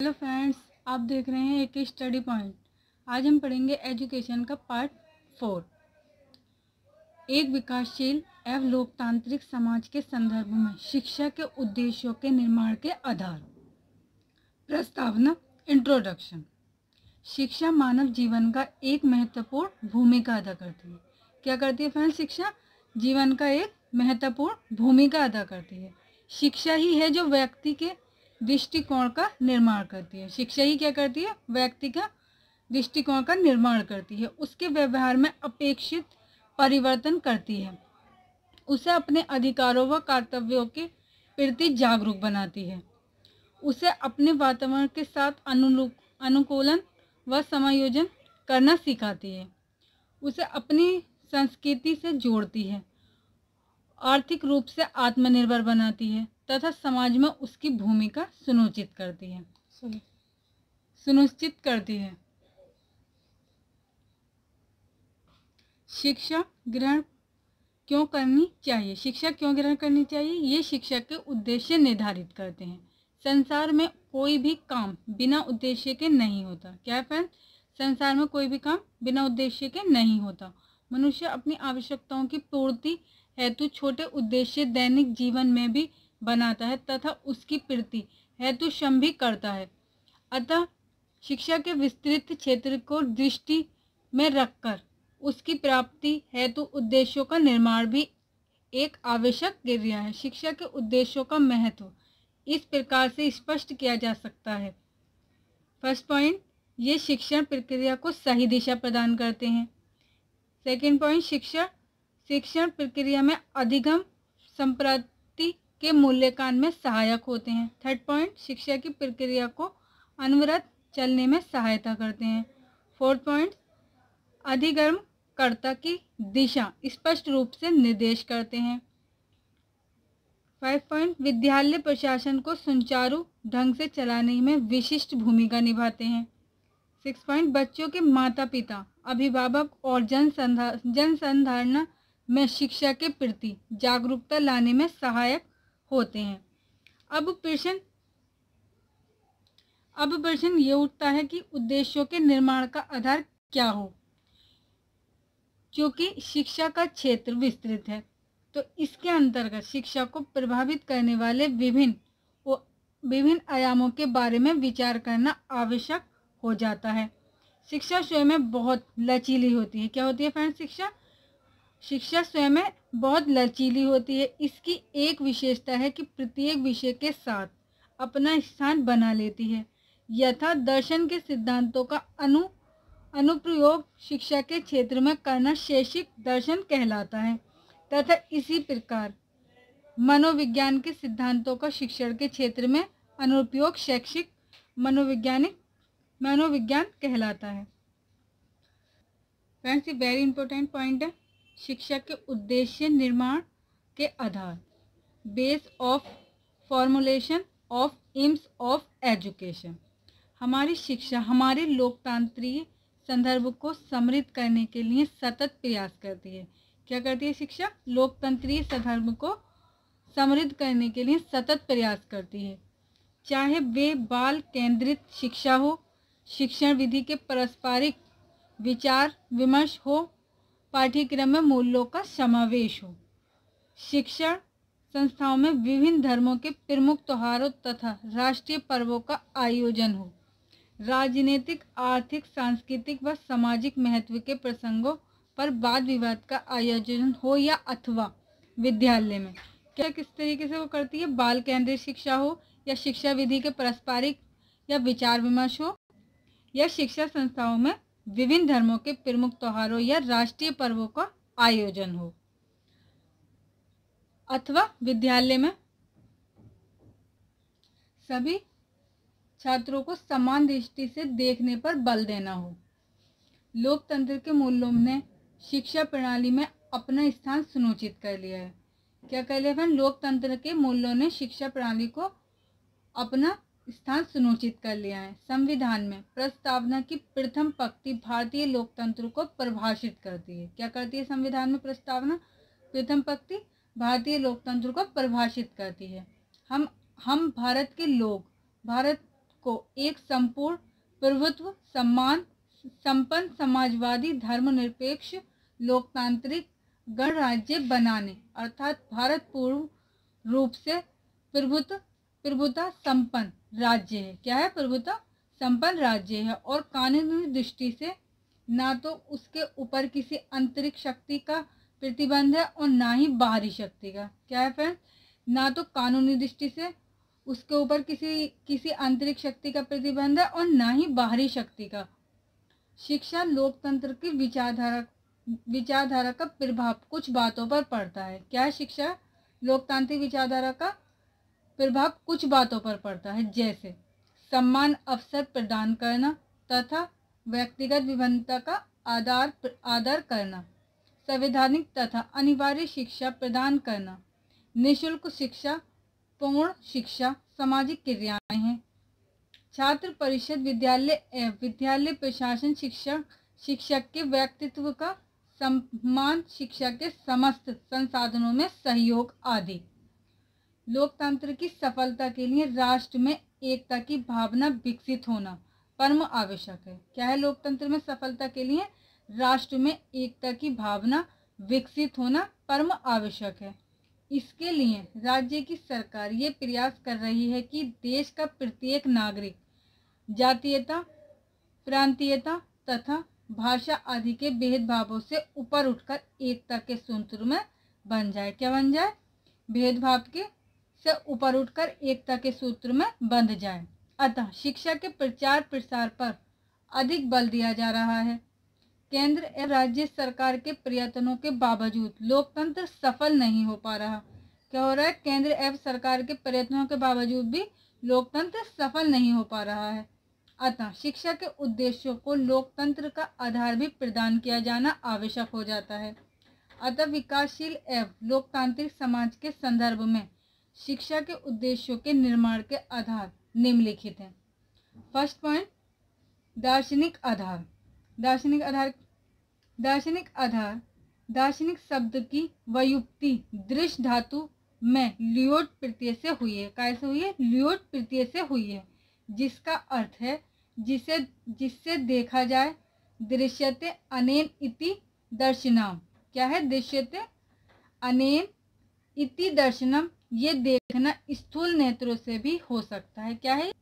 Hello friends, आप देख रहे हैं एक स्टडी पॉइंट। आज हम पढ़ेंगे एजुकेशन का पार्ट फोर। एक विकासशील एवं लोकतांत्रिक समाज के संदर्भ में शिक्षा के उद्देश्यों के निर्माण के आधार। प्रस्तावना इंट्रोडक्शन शिक्षा मानव जीवन का एक महत्वपूर्ण भूमिका अदा करती है। क्या करती है फ्रेंड्स, शिक्षा? जीवन का एक महत्वपूर्ण भूमिका अदा करती है। शिक्षा ही है जो व्यक्ति के दृष्टिकोण का निर्माण करती है। शिक्षा ही क्या करती है? व्यक्ति का दृष्टिकोण का निर्माण करती है। उसके व्यवहार में अपेक्षित परिवर्तन करती है। उसे अपने अधिकारों व कर्तव्यों के प्रति जागरूक बनाती है। उसे अपने वातावरण के साथ अनुकूलन अनुकूलन व समायोजन करना सिखाती है। उसे अपनी संस्कृति से जोड़ती है। आर्थिक रूप से आत्मनिर्भर बनाती है। तथा समाज में उसकी भूमिका सुनिश्चित करती है। सुनिश्चित करती है। शिक्षा ग्रहण क्यों करनी चाहिए? शिक्षा क्यों ग्रहण करनी चाहिए? ये शिक्षा के उद्देश्य निर्धारित करते हैं। संसार में कोई भी काम बिना उद्देश्य के नहीं होता। क्या फ्रेंड संसार में कोई भी काम बिना उद्देश्य के नहीं होता। मनुष्य अपनी आवश्यकताओं की पूर्ति हेतु छोटे उद्देश्य दैनिक जीवन में भी बनाता है तथा उसकी प्रति हेतु श्रम भी करता है। अतः शिक्षा के विस्तृत क्षेत्र को दृष्टि में रखकर उसकी प्राप्ति हेतु उद्देश्यों का निर्माण भी एक आवश्यक क्रिया है। शिक्षा के उद्देश्यों का महत्व इस प्रकार से स्पष्ट किया जा सकता है। फ़र्स्ट पॉइंट, ये शिक्षण प्रक्रिया को सही दिशा प्रदान करते हैं। सेकेंड पॉइंट, शिक्षा, शिक्षण प्रक्रिया में अधिगम संप्राप्ति के मूल्यांकन में सहायक होते हैं। थर्ड पॉइंट शिक्षा की प्रक्रिया को अनवरत चलने में सहायता करते हैं। फोर्थ पॉइंट अधिगम कर्ता की दिशा स्पष्ट रूप से निर्देश करते हैं। फाइव पॉइंट विद्यालय प्रशासन को सुचारू ढंग से चलाने में विशिष्ट भूमिका निभाते हैं। सिक्स पॉइंट बच्चों के माता पिता अभिभावक और जन जनसंधारणा में शिक्षा के प्रति जागरूकता लाने में सहायक होते हैं। अब प्रश्न अब प्रश्न ये उठता है कि उद्देश्यों के निर्माण का आधार क्या हो? क्योंकि शिक्षा का क्षेत्र विस्तृत है तो इसके अंतर्गत शिक्षा को प्रभावित करने वाले विभिन्न विभिन्न आयामों के बारे में विचार करना आवश्यक हो जाता है। शिक्षा स्वयं में बहुत लचीली होती है। क्या होती है फ्रेंड शिक्षा शिक्षा स्वयं में बहुत लचीली होती है। इसकी एक विशेषता है कि प्रत्येक विषय के साथ अपना स्थान बना लेती है। यथा दर्शन के सिद्धांतों का अनु, अनुप्रयोग शिक्षा के क्षेत्र में करना शैक्षिक दर्शन कहलाता है। तथा इसी प्रकार मनोविज्ञान के सिद्धांतों का शिक्षण के क्षेत्र में अनुप्रयोग शैक्षिक मनोवैज्ञानिक, मनोविज्ञान कहलाता है। फ्रेंड्स ये वेरी इंपॉर्टेंट पॉइंट है। शिक्षा के उद्देश्य निर्माण के आधार। Base of formulation of aims of education हमारी शिक्षा, हमारे लोकतांत्रिक संदर्भ को समृद्ध करने के लिए सतत प्रयास करती है। क्या करती है शिक्षा? लोकतंत्रीय संदर्भ को समृद्ध करने के लिए सतत प्रयास करती है। चाहे वे बाल केंद्रित शिक्षा हो, शिक्षण विधि के पारस्परिक विचार विमर्श हो पाठ्यक्रम में मूल्यों का समावेश हो। शिक्षण संस्थाओं में विभिन्न धर्मों के प्रमुख त्योहारों तथा राष्ट्रीय पर्वों का आयोजन हो। राजनीतिक, आर्थिक, सांस्कृतिक व सामाजिक महत्व के प्रसंगों पर वाद विवाद का आयोजन हो या अथवा विद्यालय में। क्या किस तरीके से वो करती है? बाल केंद्रित शिक्षा हो या शिक्षा विधि के पारस्परिक या विचार विमर्श हो या शिक्षा संस्थाओं में विभिन्न धर्मों के प्रमुख त्योहारों या राष्ट्रीय पर्वों का आयोजन हो। अथवा विद्यालय में सभी छात्रों को समान दृष्टि से देखने पर बल देना हो। लोकतंत्र के मूल्यों ने शिक्षा प्रणाली में अपना स्थान सुनिश्चित कर लिया है। क्या कर लिया लोकतंत्र के मूल्यों ने शिक्षा प्रणाली को अपना स्थान सुनिश्चित कर लिया है। संविधान में प्रस्तावना की प्रथम पंक्ति भारतीय लोकतंत्र को परिभाषित करती है। क्या करती है संविधान में प्रस्तावना? प्रथम पंक्ति भारतीय लोकतंत्र को परिभाषित करती है। हम हम भारत के लोग, भारत को एक संपूर्ण प्रभुत्व, सम्मान, संपन्न समाजवादी, धर्मनिरपेक्ष, लोकतांत्रिक गणराज्य बनाने, अर्थात भारत पूर्ण रूप से प्रभुत्व प्रभुता संपन्न राज्य है। क्या है प्रभुता? संपन्न राज्य है और कानूनी दृष्टि से ना तो उसके ऊपर किसी अंतरिक्ष शक्ति का प्रतिबंध है और ना ही बाहरी शक्ति का। क्या है फ्रेंड ना तो कानूनी दृष्टि से उसके ऊपर किसी किसी आंतरिक शक्ति का प्रतिबंध है और ना ही बाहरी शक्ति का। शिक्षा लोकतंत्र की विचारधारा विचारधारा का प्रभाव कुछ बातों पर पड़ता है। क्या शिक्षा? लोकतांत्रिक विचारधारा का प्रभाव कुछ बातों पर पड़ता है, जैसे सम्मान अवसर प्रदान करना तथा व्यक्तिगत विभिन्नता का आधार आदर करना, संवैधानिक तथा अनिवार्य शिक्षा प्रदान करना, निशुल्क शिक्षा, पूर्ण शिक्षा, सामाजिक क्रियाएँ हैं। छात्र परिषद विद्यालय एवं विद्यालय प्रशासन शिक्षक शिक्षक के व्यक्तित्व का सम्मान, शिक्षा के समस्त संसाधनों में सहयोग आदि। लोकतंत्र की सफलता के लिए राष्ट्र में एकता की भावना विकसित होना परम आवश्यक है। क्या है लोकतंत्र में सफलता के लिए? राष्ट्र में एकता की भावना विकसित होना परम आवश्यक है। इसके लिए राज्य की सरकार ये प्रयास कर रही है कि देश का प्रत्येक नागरिक, जातीयता, प्रांतीयता तथा भाषा आदि के भेदभावों से ऊपर उठकर एकता के सूत्र में बन जाए। क्या बन जाए? भेदभाव के से ऊपर उठकर एकता के सूत्र में बंध जाए। अतः शिक्षा के प्रचार प्रसार पर अधिक बल दिया जा रहा है। केंद्र एवं राज्य सरकार के प्रयत्नों के बावजूद लोकतंत्र सफल नहीं हो पा रहा। क्या हो रहा है? केंद्र एवं सरकार के प्रयत्नों के बावजूद भी लोकतंत्र सफल नहीं हो पा रहा है। अतः शिक्षा के उद्देश्यों को लोकतंत्र का आधार भी प्रदान किया जाना आवश्यक हो जाता है। अतः विकासशील एवं लोकतांत्रिक समाज के संदर्भ में शिक्षा के उद्देश्यों के निर्माण के आधार निम्नलिखित हैं। फ़र्स्ट पॉइंट दार्शनिक आधार। दार्शनिक आधार दार्शनिक आधार, दार्शनिक शब्द की वयुक्ति दृश्य धातु में लियोट प्रत्यय से हुई है। कैसे हुई है? लियोट प्रत्यय से हुई है। जिसका अर्थ है, जिसे, जिससे देखा जाए, दृश्यते अनेन इति दर्शनम। क्या है? दृश्यते अनेन इति दर्शनम। ये देखना स्थूल नेत्रों से भी हो सकता है। क्या है?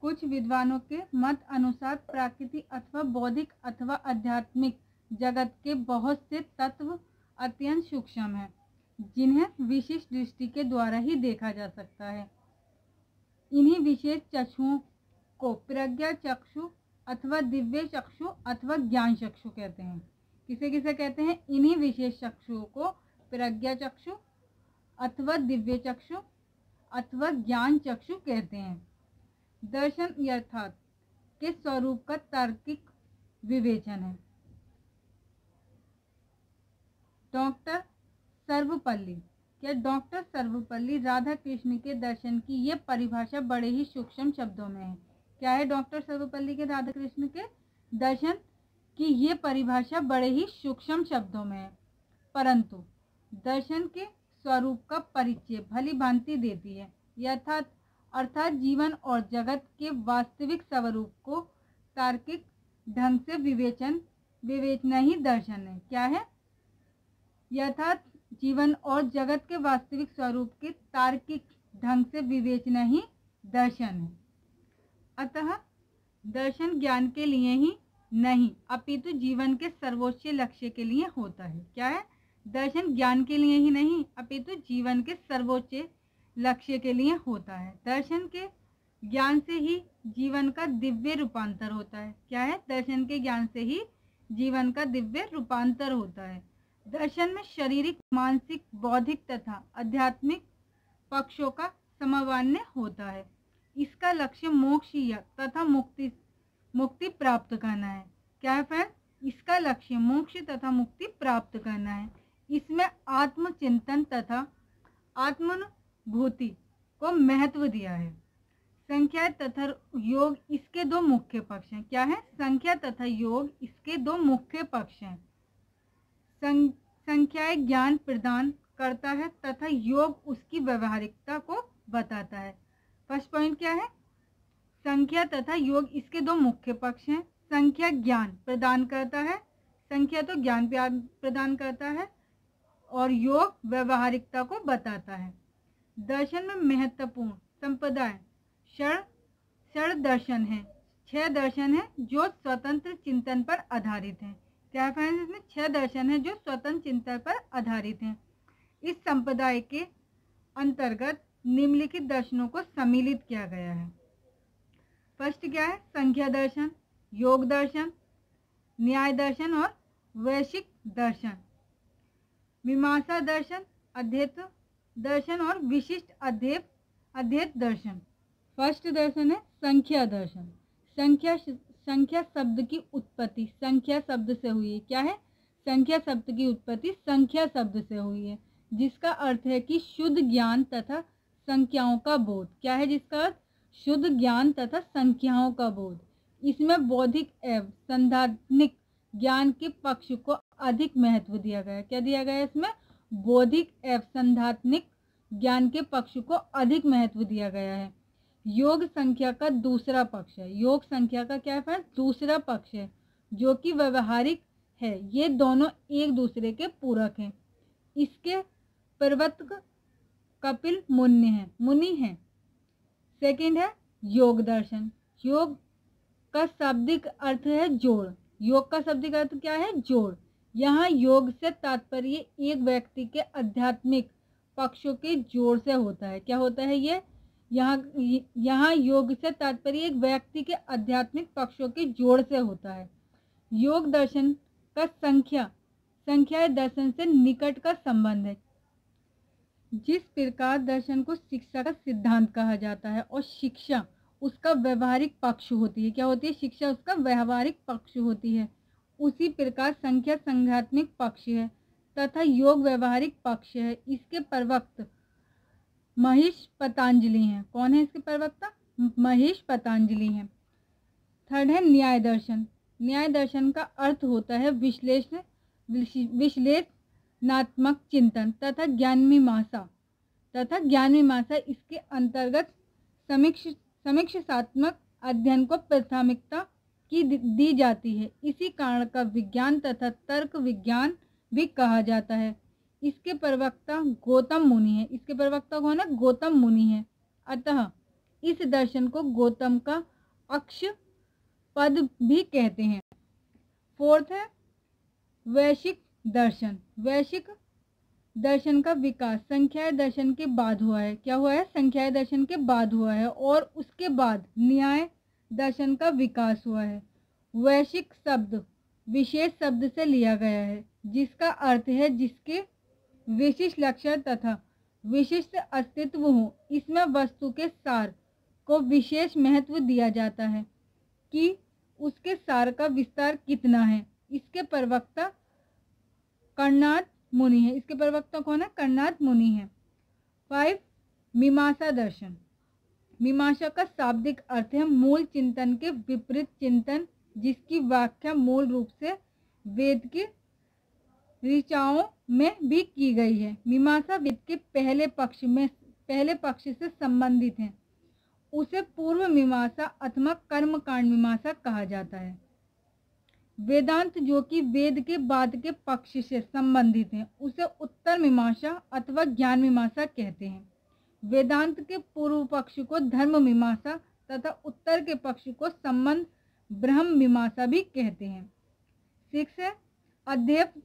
कुछ विद्वानों के मत अनुसार प्राकृतिक अथवा बौद्धिक अथवा आध्यात्मिक जगत के बहुत से तत्व अत्यंत सूक्ष्म हैं, जिन्हें विशिष्ट दृष्टि के द्वारा ही देखा जा सकता है। इन्हीं विशेष चक्षुओं को प्रज्ञा चक्षु अथवा दिव्य चक्षु अथवा ज्ञान चक्षु कहते हैं। किसे किसे कहते हैं? इन्हीं विशेष चक्षुओं को प्रज्ञा चक्षु अथवा दिव्य चक्षु, अथवा ज्ञान चक्षु कहते हैं। दर्शन यथार्थ के स्वरूप का तार्किक विवेचन है। डॉक्टर सर्वपल्ली, क्या डॉक्टर सर्वपल्ली राधा कृष्ण के दर्शन की ये परिभाषा बड़े ही सूक्ष्म शब्दों में है? क्या है डॉक्टर सर्वपल्ली के राधा कृष्ण के दर्शन की ये परिभाषा बड़े ही सूक्ष्म शब्दों में है? परंतु दर्शन के स्वरूप का परिचय भली भांति देती है। यथार्थ, अर्थात जीवन और जगत के वास्तविक स्वरूप को तार्किक ढंग से विवेचन, विवेचना ही दर्शन है। क्या है? यथार्थ, जीवन और जगत के वास्तविक स्वरूप के तार्किक ढंग से विवेचना ही दर्शन है। अतः, दर्शन ज्ञान के लिए ही नहीं, अपितु जीवन के सर्वोच्च लक्ष्य के लिए होता है। क्या है? दर्शन ज्ञान के लिए ही नहीं, अपितु जीवन के सर्वोच्च लक्ष्य के लिए होता है। दर्शन के ज्ञान से ही जीवन का दिव्य रूपांतर होता है। क्या है? दर्शन के ज्ञान से ही जीवन का दिव्य रूपांतर होता है। दर्शन में शारीरिक, मानसिक, बौद्धिक तथा आध्यात्मिक पक्षों का समन्वय होता है। इसका लक्ष्य मोक्ष तथा मुक्ति मुक्ति प्राप्त करना है। क्या है फ्रेंड? इसका लक्ष्य मोक्ष तथा मुक्ति प्राप्त करना है। इसमें आत्मचिंतन तथा आत्म भूति को महत्व दिया है। संख्या तथा योग इसके दो मुख्य पक्ष हैं। क्या है? संख्या तथा योग इसके दो मुख्य पक्ष हैं। सं, संख्या ज्ञान प्रदान करता है तथा योग उसकी व्यवहारिकता को बताता है। फ़र्स्ट पॉइंट क्या है? संख्या तथा योग इसके दो मुख्य पक्ष हैं। संख्या ज्ञान प्रदान करता है। संख्या तो ज्ञान प्रदान करता है। और योग व्यवहारिकता को बताता है। दर्शन में महत्वपूर्ण संप्रदाय, क्षण क्षण दर्शन है, छह दर्शन है जो स्वतंत्र चिंतन पर आधारित हैं। क्या फ्रेंड्स इसमें छह दर्शन है जो स्वतंत्र चिंतन पर आधारित हैं? इस संप्रदाय के अंतर्गत निम्नलिखित दर्शनों को सम्मिलित किया गया है। फ़र्स्ट क्या है? संख्या दर्शन, योग दर्शन, न्याय दर्शन और वैश्विक दर्शन। मीमांसा दर्शन अध्येत दर्शन और विशिष्ट अध्येत अध्येत दर्शन। फ़र्स्ट दर्शन है संख्या दर्शन। संख्या संख्या शब्द की उत्पत्ति। संख्या शब्द से हुई है। क्या है? संख्या शब्द की उत्पत्ति संख्या शब्द से हुई है। जिसका अर्थ है कि शुद्ध ज्ञान तथा संख्याओं का बोध। क्या है जिसका अर्थ? शुद्ध ज्ञान तथा संख्याओं का बोध। इसमें बौद्धिक एवं संधात्मिक ज्ञान के पक्ष को अधिक महत्व दिया गया क्या दिया गया इसमें? बौद्धिक एवं संधात्मिक ज्ञान के पक्ष को अधिक महत्व दिया गया है। योग संख्या का दूसरा पक्ष है। योग संख्या का क्या है दूसरा पक्ष है, जो कि व्यवहारिक है। ये दोनों एक दूसरे के पूरक हैं। इसके प्रवर्तक कपिल मुनि हैं मुनि हैं। सेकंड है योग दर्शन। योग का शाब्दिक अर्थ है जोड़। योग का शाब्दिक अर्थ क्या है? जोड़। यहाँ योग से तात्पर्य एक व्यक्ति के आध्यात्मिक पक्षों के जोड़ से होता है। क्या होता है ये? यहाँ यहाँ योग से तात्पर्य एक व्यक्ति के आध्यात्मिक पक्षों के जोड़ से होता है। योग दर्शन का संख्या संख्या दर्शन से निकट का संबंध है। जिस प्रकार दर्शन को शिक्षा का सिद्धांत कहा जाता है और शिक्षा उसका व्यवहारिक पक्ष होती है। क्या होती है? शिक्षा उसका व्यवहारिक पक्ष होती है। उसी प्रकार संख्या संघात्मिक पक्ष है तथा योग व्यवहारिक पक्ष है। इसके प्रवक्त महेश पतंजलि हैं। कौन है इसके प्रवक्ता? महेश पतंजलि हैं। थर्ड है न्याय दर्शन। न्याय दर्शन का अर्थ होता है विश्लेषण विश्लेषणात्मक चिंतन तथा ज्ञान मीमांसा तथा ज्ञान मीमांसा इसके अंतर्गत समीक्ष समीक्षात्मक अध्ययन को प्राथमिकता की दी जाती है। इसी कारण का विज्ञान तथा तर्क विज्ञान भी कहा जाता है। इसके प्रवक्ता गौतम मुनि है। इसके प्रवक्ता कौन है गौतम मुनि है। अतः इस दर्शन को गौतम का अक्ष पद भी कहते हैं। फोर्थ है, वैश्विक दर्शन। वैश्विक दर्शन का विकास। संख्या दर्शन के बाद हुआ है। क्या हुआ है? संख्या दर्शन के बाद हुआ है और उसके बाद न्याय दर्शन का विकास हुआ है। वैश्विक शब्द, विशेष शब्द से लिया गया है, जिसका अर्थ है जिसके विशिष्ट लक्षण तथा विशिष्ट अस्तित्व हो। इसमें वस्तु के सार को विशेष महत्व दिया जाता है कि उसके सार का विस्तार कितना है। इसके प्रवक्ता कर्णाद मुनि है। इसके प्रवक्ता कौन है? कर्णाद मुनि है। फाइव मीमांसा दर्शन। मीमांसा का शाब्दिक अर्थ है मूल चिंतन के विपरीत चिंतन, जिसकी व्याख्या मूल रूप से वेद के ऋचाओं में भी की गई है। मीमांसा वेद के पहले पक्ष में, पहले पक्ष से संबंधित है। उसे पूर्व मीमांसा अथवा कर्म कांड मीमांसा कहा जाता है। वेदांत जो कि वेद के बाद के पक्ष से संबंधित है, उसे उत्तर मीमांसा अथवा ज्ञान मीमांसा कहते हैं। वेदांत के पूर्व पक्ष को धर्म मीमांसा तथा उत्तर के पक्ष को संबंध ब्रह्म मीमांसा भी कहते हैं। सिक्स है अध्यक्ष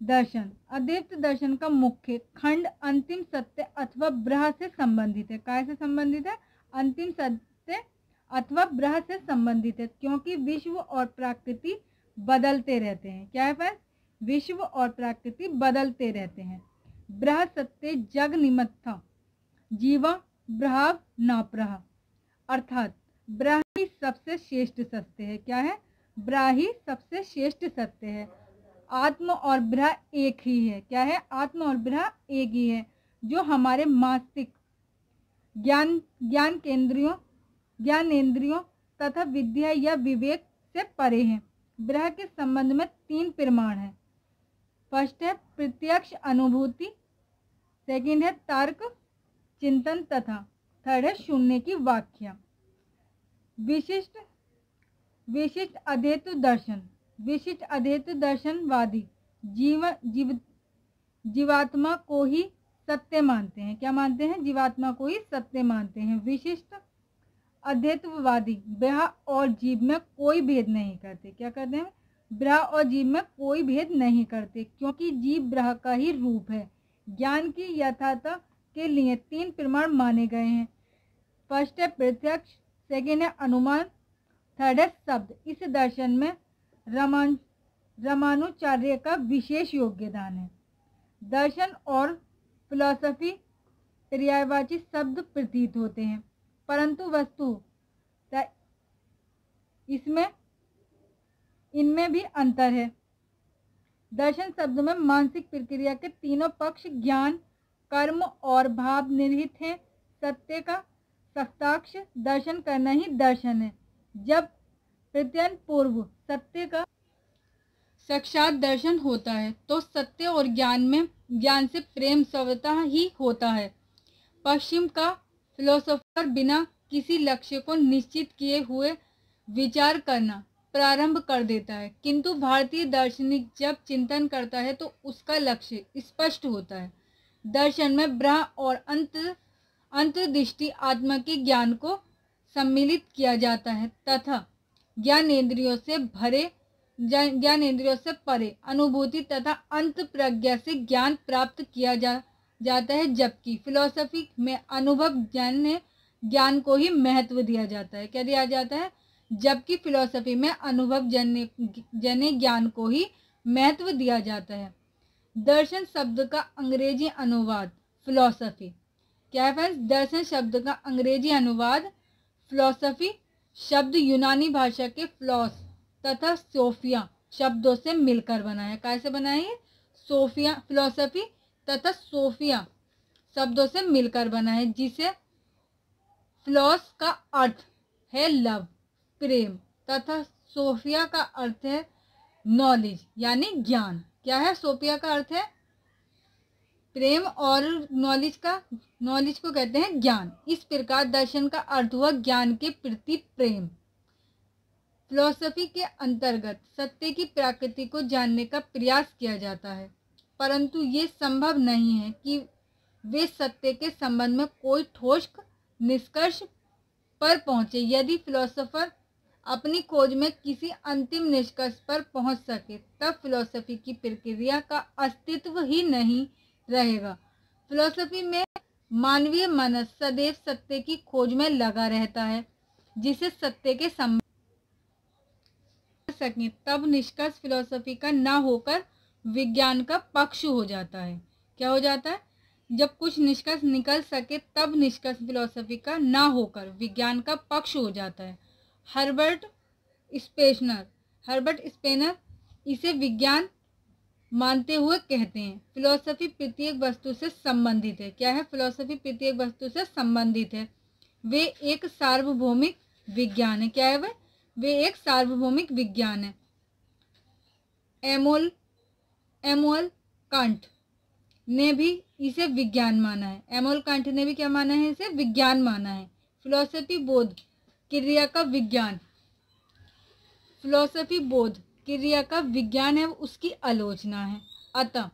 दर्शन। अद्वैत दर्शन का मुख्य खंड अंतिम सत्य अथवा ब्रह से संबंधित है। काय से संबंधित है? अंतिम सत्य अथवा ब्रह से संबंधित है, क्योंकि विश्व और प्रकृति बदलते रहते हैं। क्या है पर विश्व और प्रकृति बदलते रहते हैं। ब्रह सत्य जग निमत्था जीवा ब्रहाव नाप्रह। अर्थात ब्राही सबसे श्रेष्ठ सत्य है। क्या है? ब्राही सबसे श्रेष्ठ सत्य है। आत्म और ब्रह एक ही है। क्या है? आत्म और ब्रह एक ही है, जो हमारे मानसिक ज्ञान ज्ञान केंद्रियों ज्ञान इंद्रियों तथा विद्या या विवेक से परे हैं। ब्रह के संबंध में तीन प्रमाण हैं। फ़र्स्ट है, प्रत्यक्ष अनुभूति। सेकंड है, तर्क। चिंतन तथा थर्ड है शून्य की व्याख्या। विशिष्ट विशिष्ट अद्वैत दर्शन, विशिष्ट अद्वैत दर्शनवादी जीवन जीव, जीवात्मा को ही सत्य मानते हैं। क्या मानते हैं? जीवात्मा को ही सत्य मानते हैं। विशिष्ट अद्वैतवादी ब्रह और जीव में कोई भेद नहीं करते। क्या करते हैं? ब्रह और जीव में कोई भेद नहीं करते, क्योंकि जीव ब्रह का ही रूप है। ज्ञान की यथार्थ के लिए तीन प्रमाण माने गए हैं। फ़र्स्ट है प्रत्यक्ष सेकेंड है अनुमान थर्ड है शब्द। इस दर्शन में रमान, रामानुचार्य का विशेष योगदान है। दर्शन और फिलॉसफी पर्यायवाची शब्द प्रतीत होते हैं। परंतु वस्तु इसमें, इनमें भी अंतर है। दर्शन शब्द में मानसिक प्रक्रिया के तीनों पक्ष ज्ञान कर्म और भाव निहित हैं। सत्य का सत्ताक्ष दर्शन करना ही दर्शन है। जब प्रत्यन पूर्व सत्य का साक्षात दर्शन होता है तो सत्य और ज्ञान में ज्ञान से प्रेम स्वतः ही होता है। पश्चिम का फिलोसोफर बिना किसी लक्ष्य को निश्चित किए हुए विचार करना प्रारंभ कर देता है। किंतु भारतीय दार्शनिक जब चिंतन करता है तो उसका लक्ष्य स्पष्ट होता है। दर्शन में ब्रह और अंत, अंतर्दृष्टि आत्मा के ज्ञान को सम्मिलित किया जाता है, तथा ज्ञानेन्द्रियों से भरे ज्ञान इंद्रियों से परे, अनुभूति तथा अंत प्रज्ञा से ज्ञान प्राप्त किया जा, जाता है, जबकि फिलोसफी में अनुभव ज्ञान ने, ज्ञान को ही महत्व दिया जाता है। क्या दिया जाता है? जबकि फिलोसफी में अनुभव जन्य जन्य ज्ञान को ही महत्व दिया जाता है। दर्शन शब्द का अंग्रेज़ी अनुवाद फिलोसफी क्या है फ्रेंड्स दर्शन शब्द का अंग्रेज़ी अनुवाद फिलोसफी शब्द यूनानी भाषा के फ्लॉस तथा सोफिया शब्दों से मिलकर बना है। कैसे बना है सोफिया फिलोसफी तथा सोफिया शब्दों से मिलकर बना है, जिसे फ्लॉस का अर्थ है लव प्रेम तथा सोफिया का अर्थ है नॉलेज यानी ज्ञान। क्या है? सोपिया का अर्थ है प्रेम और नॉलेज का नॉलेज को कहते हैं ज्ञान। इस प्रकार दर्शन का अर्थ हुआ ज्ञान के प्रति प्रेम। फिलोसफी के अंतर्गत सत्य की प्रकृति को जानने का प्रयास किया जाता है। परंतु ये संभव नहीं है कि वे सत्य के संबंध में कोई ठोस निष्कर्ष पर पहुँचे। यदि फिलोसोफर अपनी खोज में किसी अंतिम निष्कर्ष पर पहुँच सके, तब फिलोसफी की प्रक्रिया का अस्तित्व ही नहीं रहेगा। फिलोसफी में मानवीय मनस सदैव सत्य की खोज में लगा रहता है, जिसे सत्य के संबंध सकें, तब निष्कर्ष फिलोसफी का ना होकर विज्ञान का पक्ष हो जाता है। क्या हो जाता है? जब कुछ निष्कर्ष निकल सके, तब निष्कर्ष फिलोसफी का ना होकर विज्ञान का पक्ष हो जाता है। हर्बर्ट स्पेशनर। हर्बर्ट स्पेनर इसे विज्ञान मानते हुए कहते हैं। फिलोसफी प्रत्येक वस्तु से संबंधित है। क्या है? फिलोसफी प्रत्येक वस्तु से संबंधित है। वे एक सार्वभौमिक विज्ञान है। क्या है वह? वे एक सार्वभौमिक विज्ञान है। एमोल एमोल कांट ने भी इसे विज्ञान माना है। एमोल कांट ने भी क्या माना है? इसे विज्ञान माना है। फिलोसफी बोध क्रिया का विज्ञान। फिलोसफी बोध, क्रिया का विज्ञान है, उसकी आलोचना है। अतः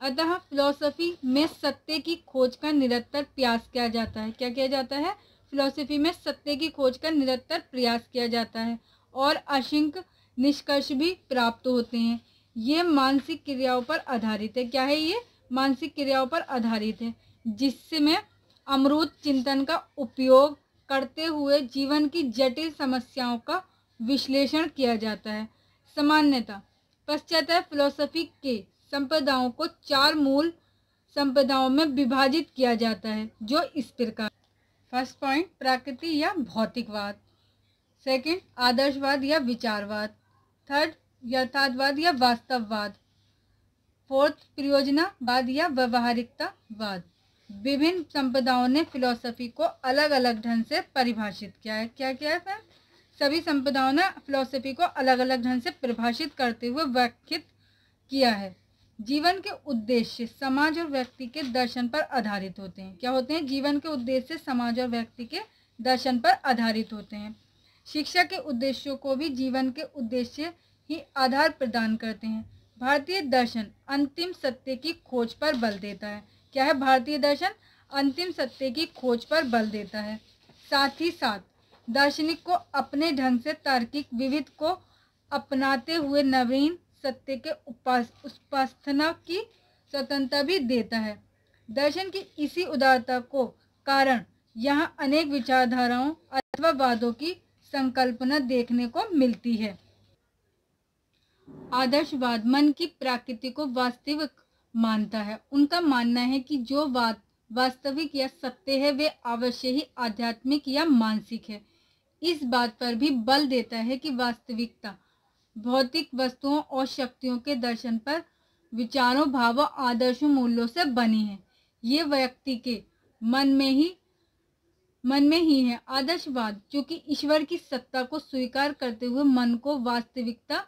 अतः फिलोसफी में सत्य की खोज का निरंतर प्रयास किया जाता है। क्या किया जाता है? फिलोसफी में सत्य की खोज का निरंतर प्रयास किया जाता है और अशिंक निष्कर्ष भी प्राप्त होते हैं। ये मानसिक क्रियाओं पर आधारित है। क्या है ये? मानसिक क्रियाओं पर आधारित है, जिससे में अमरूद चिंतन का उपयोग करते हुए जीवन की जटिल समस्याओं का विश्लेषण किया जाता है। सामान्यतः पश्चात फिलोसफी के संपदाओं को चार मूल संपदाओं में विभाजित किया जाता है, जो इस प्रकार। फ़र्स्ट पॉइंट, प्रकृति या भौतिकवाद। सेकंड, आदर्शवाद या विचारवाद। थर्ड, यथार्थवाद या वास्तववाद। फोर्थ, प्रयोजनावाद या व्यवहारिकतावाद। विभिन्न संपदाओं ने फिलोसफी को अलग अलग ढंग से परिभाषित किया है। क्या क्या है फ्रेंड सभी संपदाओं ने फिलोसफी को अलग अलग ढंग से परिभाषित करते हुए व्याख्यित किया है। जीवन के उद्देश्य समाज और व्यक्ति के दर्शन पर आधारित होते हैं। क्या होते हैं? जीवन के उद्देश्य समाज और व्यक्ति के दर्शन पर आधारित होते हैं। शिक्षा के उद्देश्यों को भी जीवन के उद्देश्य ही आधार प्रदान करते हैं। भारतीय दर्शन अंतिम सत्य की खोज पर बल देता है। क्या है? भारतीय दर्शन अंतिम सत्य की खोज पर बल देता है। साथ ही साथ, दार्शनिक को अपने ढंग से तार्किक विविध को अपनाते हुए नवीन सत्य के उपास, उपासना की स्वतंत्रता भी देता है। दर्शन की इसी उदारता को कारण यहाँ अनेक विचारधाराओं अथवा वादों की संकल्पना देखने को मिलती है। आदर्शवाद मन की प्रकृति को वास्तविक मानता है। उनका मानना है कि जो बात वास्तविक या सत्य है, वे अवश्य ही आध्यात्मिक या मानसिक है। इस बात पर भी बल देता है कि वास्तविकता, भौतिक वस्तुओं और शक्तियों के दर्शन पर विचारों, भावों, आदर्शों, मूल्यों से बनी है। ये व्यक्ति के मन में ही, मन में ही है आदर्शवाद क्योंकि ईश्वर की सत्ता को स्वीकार करते हुए मन को वास्तविकता,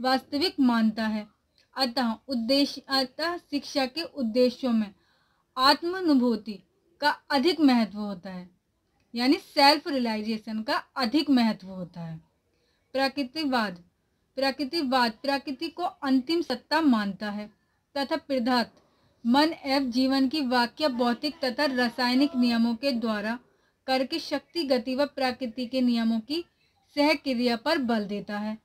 वास्तविक मानता है। अतः उद्देश्य, अतः शिक्षा के उद्देश्यों में आत्मानुभूति का अधिक महत्व होता है। यानी सेल्फ रियलाइजेशन का अधिक महत्व होता है। प्रकृतिवाद प्रकृतिवाद प्रकृति को अंतिम सत्ता मानता है तथा प्रधात मन एवं जीवन की वाक्य भौतिक तथा रासायनिक नियमों के द्वारा करके शक्ति, गति व प्रकृति के नियमों की सहक्रिया पर बल देता है।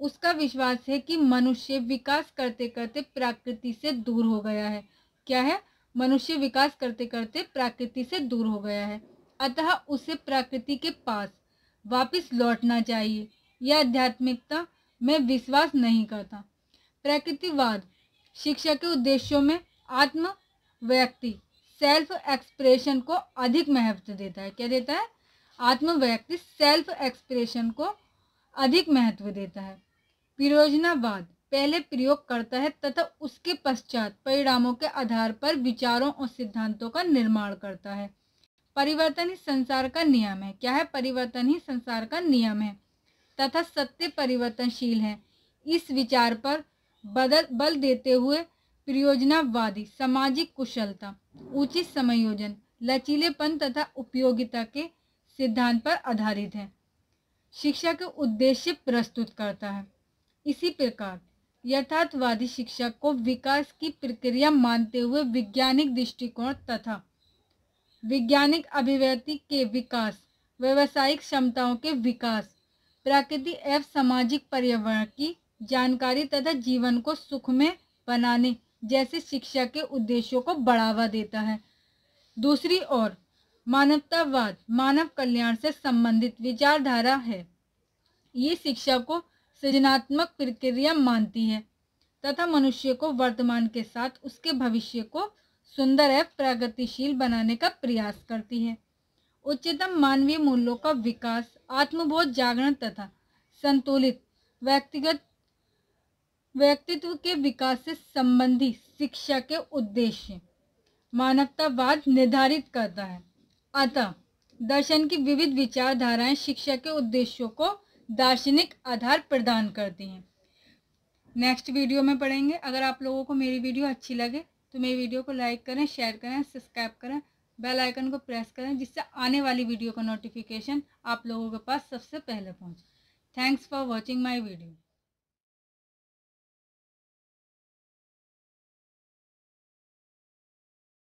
उसका विश्वास है कि मनुष्य विकास करते करते प्रकृति से दूर हो गया है। क्या है? मनुष्य विकास करते करते प्रकृति से दूर हो गया है। अतः उसे प्रकृति के पास वापस लौटना चाहिए। यह आध्यात्मिकता में विश्वास नहीं करता। प्रकृतिवाद शिक्षा के उद्देश्यों में आत्म व्यक्ति सेल्फ एक्सप्रेशन को अधिक महत्व देता है। क्या देता है? आत्म व्यक्ति सेल्फ एक्सप्रेशन को अधिक महत्व देता है। प्रयोजनावाद पहले प्रयोग करता है तथा उसके पश्चात परिणामों के आधार पर विचारों और सिद्धांतों का निर्माण करता है। परिवर्तन ही संसार का नियम है। क्या है? परिवर्तन ही संसार का नियम है। तथा सत्य परिवर्तनशील है। इस विचार पर बदल, बल देते हुए प्रयोजनावादी सामाजिक कुशलता, उचित समायोजन, लचीलेपन तथा उपयोगिता के सिद्धांत पर आधारित है। शिक्षा के उद्देश्य प्रस्तुत करता है। इसी प्रकार, यथार्थवादी शिक्षा को विकास की प्रक्रिया मानते हुए वैज्ञानिक दृष्टिकोण तथा वैज्ञानिक अभिव्यक्ति के विकास, व्यवसायिक क्षमताओं के विकास प्रकृति एवं सामाजिक पर्यावरण की जानकारी तथा जीवन को सुख में बनाने जैसे शिक्षा के उद्देश्यों को बढ़ावा देता है। दूसरी ओर मानवतावाद, मानव कल्याण से संबंधित विचारधारा है। ये शिक्षा को सृजनात्मक प्रक्रिया मानती है तथा मनुष्य को वर्तमान के साथ उसके भविष्य को सुंदर एवं प्रगतिशील बनाने का प्रयास करती है। उच्चतम मानवीय मूल्यों का विकास, आत्मबोध जागरण तथा संतुलित व्यक्तिगत व्यक्तित्व के विकास से संबंधी शिक्षा के उद्देश्य मानवतावाद निर्धारित करता है। अतः, दर्शन की विविध विचारधाराएँ शिक्षा के उद्देश्यों को दार्शनिक आधार प्रदान करती हैं। नेक्स्ट वीडियो में पढ़ेंगे। अगर आप लोगों को मेरी वीडियो अच्छी लगे तो मेरी वीडियो को लाइक करें शेयर करें सब्सक्राइब करें बेल आइकन को प्रेस करें, जिससे आने वाली वीडियो का नोटिफिकेशन आप लोगों के पास सबसे पहले पहुँचे। Thanks for watching my video